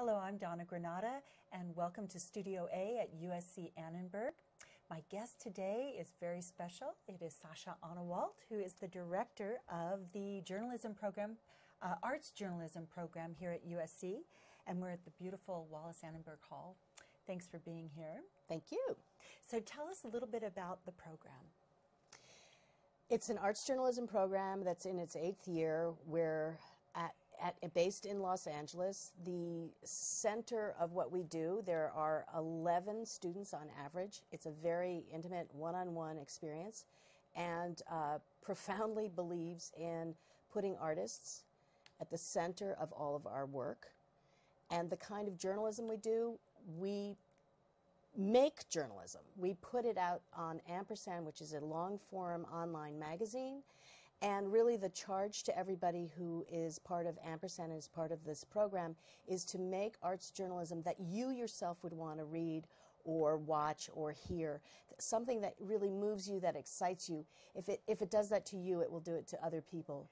Hello, I'm Donna Granata, and welcome to Studio A at USC Annenberg. My guest today is very special. It is Sasha Anawalt, who is the director of the journalism program, uh, arts journalism program here at USC, and we're at the beautiful Wallis Annenberg Hall. Thanks for being here. Thank you. So, tell us a little bit about the program. It's an arts journalism program that's in its eighth year. We're at based in Los Angeles. The center of what we do, there are 11 students on average. It's a very intimate one on one experience and uh, profoundly believes in putting artists at the center of all of our work. And the kind of journalism we do, we make journalism. We put it out on Ampersand, which is a long form online magazine, and really, the charge to everybody who is part of Ampersand and is part of this program is to make arts journalism that you yourself would want to read or watch or hear. Something that really moves you, that excites you. If it, if it does that to you, it will do it to other people.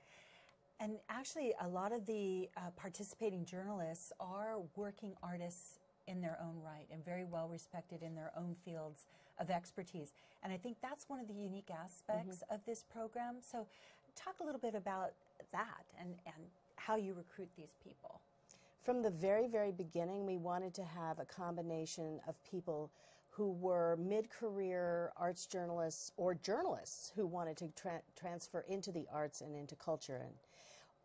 And actually, a lot of the uh, participating journalists are working artists in their own right and very well respected in their own fields of expertise. And I think that's one of the unique aspects mm-hmm. of this program. So, talk a little bit about that and, and how you recruit these people. From the very, very beginning, we wanted to have a combination of people who were mid career arts journalists or journalists who wanted to tra- transfer into the arts and into culture. And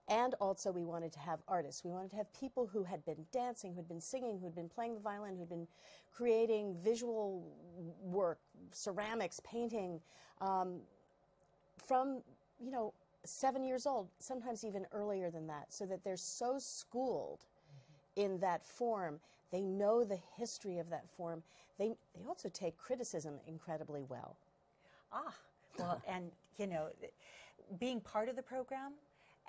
and also, we wanted to have artists. We wanted to have people who had been dancing, who had been singing, who had been playing the violin, who had been creating visual work, ceramics, painting, um, from, you know, seven years old, sometimes even earlier than that, so that they're so schooled in that form. They know the history of that form. They, they also take criticism incredibly well. Ah, well, and, you know, being part of the program,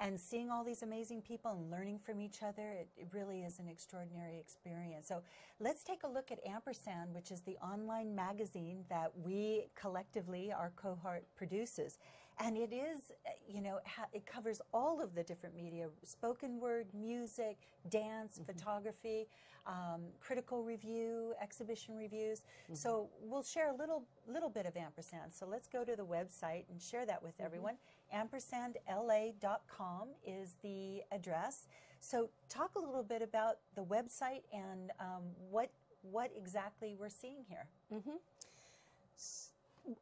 and seeing all these amazing people and learning from each other, it, it, really is an extraordinary experience. So let's take a look at Ampersand, which is the online magazine that we collectively, our cohort, produces. And it is, you know, it covers all of the different media spoken word, music, dance, mm-hmm. photography, um, critical review, exhibition reviews. Mm-hmm. So we'll share a little, little bit of Ampersand. So let's go to the website and share that with mm-hmm. everyone. AmpersandLA.com is the address. So talk a little bit about the website and um, what, what exactly we're seeing here. Mm-hmm.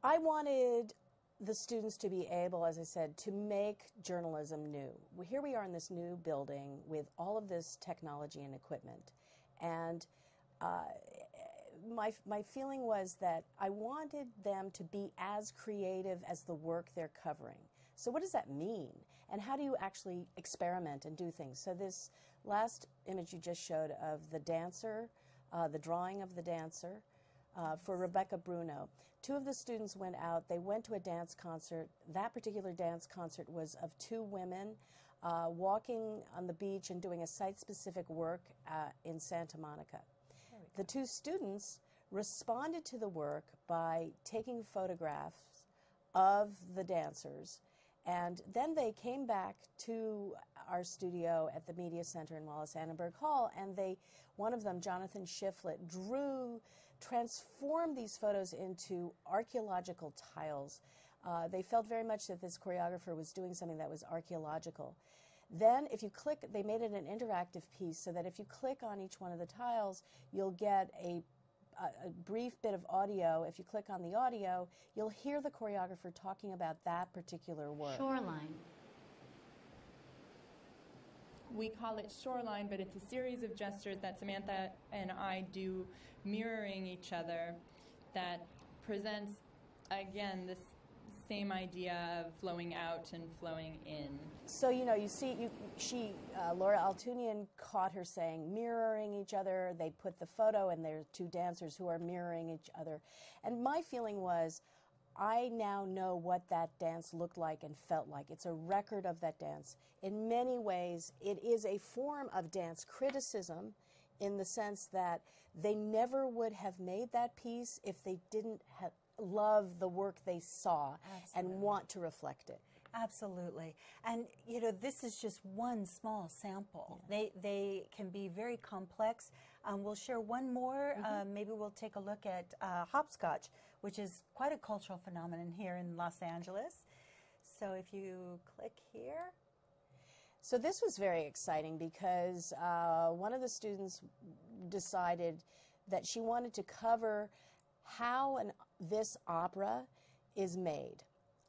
I wanted the students to be able, as I said, to make journalism new. Here we are in this new building with all of this technology and equipment. And uh, my, my feeling was that I wanted them to be as creative as the work they're covering. So, what does that mean? And how do you actually experiment and do things? So, this last image you just showed of the dancer, uh, the drawing of the dancer, uh, for Rebecca Bruno. Two of the students went out. They went to a dance concert. That particular dance concert was of two women uh, walking on the beach and doing a site specific work uh, in Santa Monica. The two students responded to the work by taking photographs of the dancers and then they came back to our studio at the Media Center in Wallis Annenberg Hall, and they, one of them, Jonathan Shiflett, drew, transformed these photos into archaeological tiles. Uh, they felt very much that this choreographer was doing something that was archaeological. Then, if you click, they made it an interactive piece so that if you click on each one of the tiles, you'll get a a, brief bit of audio. If you click on the audio, you'll hear the choreographer talking about that particular work. Shoreline. We call it shoreline, but it's a series of gestures that Samantha and I do mirroring each other that presents, again, this same idea of flowing out and flowing in. So you know, you see, you, she, uh, Laura Altunian caught her saying mirroring each other. They put the photo, and there's two dancers who are mirroring each other. And my feeling was, I now know what that dance looked like and felt like. It's a record of that dance. In many ways, it is a form of dance criticism in the sense that they never would have made that piece if they didn't have love the work they saw Absolutely. and want to reflect it. Absolutely. And you know, this is just one small sample. They they can be very complex. Um, we'll share one more. Um, maybe we'll take a look at uh, hopscotch, which is quite a cultural phenomenon here in Los Angeles. So if you click here, So this was very exciting because uh, one of the students decided that she wanted to cover how an, this opera is made.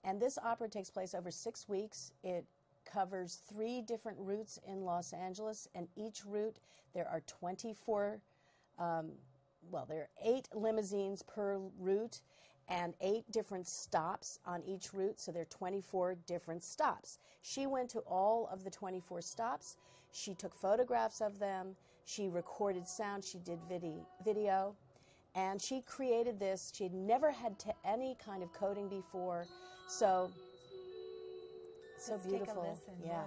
And this opera takes place over six weeks. It covers three different routes in Los Angeles, and each route there are 24 um, well, there are eight limousines per route and eight different stops on each route, so there are 24 different stops. She went to all of the 24 stops. She took photographs of them. She recorded sound. She did vide- video. And she created this. She had never had to any kind of coding before. So, so let's beautiful. Take a listen. yeah.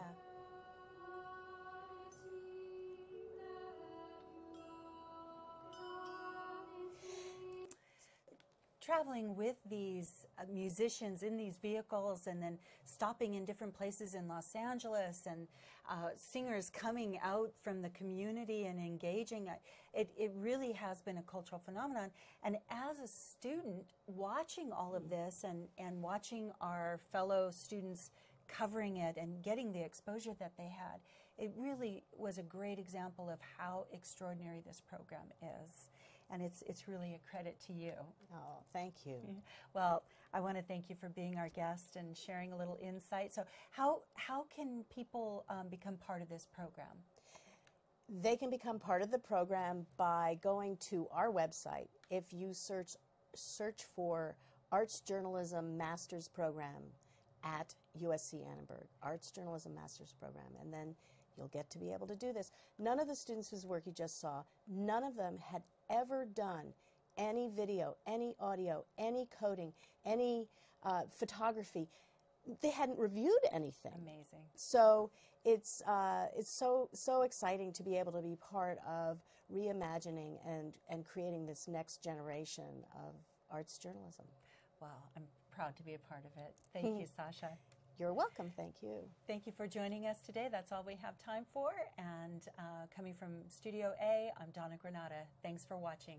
Traveling with these uh, musicians in these vehicles and then stopping in different places in Los Angeles and uh, singers coming out from the community and engaging. uh, It, it really has been a cultural phenomenon. And as a student, watching all of this and, and watching our fellow students covering it and getting the exposure that they had, it really was a great example of how extraordinary this program is. And it's, it's really a credit to you. Oh, thank you. Well, I want to thank you for being our guest and sharing a little insight. So, how how can people um, become part of this program? They can become part of the program by going to our website. If you search search for Arts Journalism Masters Program at USC Annenberg, Arts Journalism Masters Program, and then you'll get to be able to do this. None of the students whose work you just saw, none of them had ever done any video, any audio, any coding, any uh, photography. They hadn't reviewed anything. Amazing. So it's uh, it's so so exciting to be able to be part of reimagining and and creating this next generation of arts journalism. Wow, I'm proud to be a part of it. Thank you, Sasha. You're welcome. Thank you. Thank you for joining us today. That's all we have time for. And uh, coming from Studio A, I'm Donna Granata. Thanks for watching.